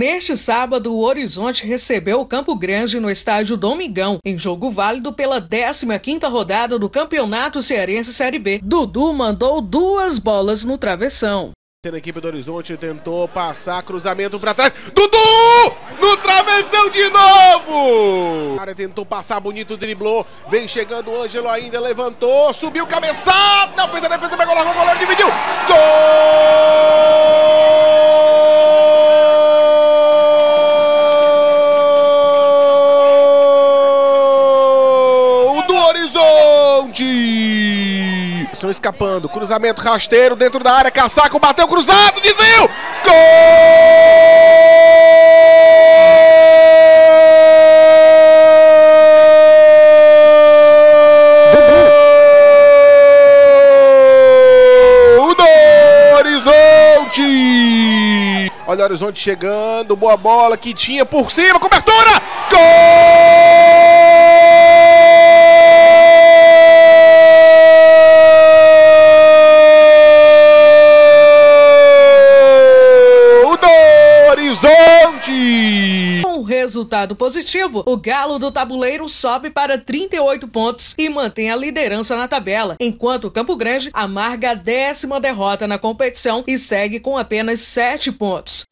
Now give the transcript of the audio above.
Neste sábado, o Horizonte recebeu o Campo Grande no estádio Domingão, em jogo válido pela 15ª rodada do Campeonato Cearense Série B. Dudu mandou duas bolas no travessão. A equipe do Horizonte tentou passar cruzamento para trás. Dudu! No travessão de novo! O cara tentou passar bonito, driblou. Vem chegando o Ângelo ainda, levantou, subiu cabeçada, fez a defesa, pegou lá. Gol! Estão escapando. Cruzamento rasteiro dentro da área. Casaco bateu cruzado. Desvio. Gol! Horizonte! Olha o Horizonte chegando, boa bola que tinha por cima, cobertura! Gol! Com resultado positivo, o Galo do Tabuleiro sobe para 38 pontos e mantém a liderança na tabela, enquanto o Campo Grande amarga a décima derrota na competição e segue com apenas 7 pontos.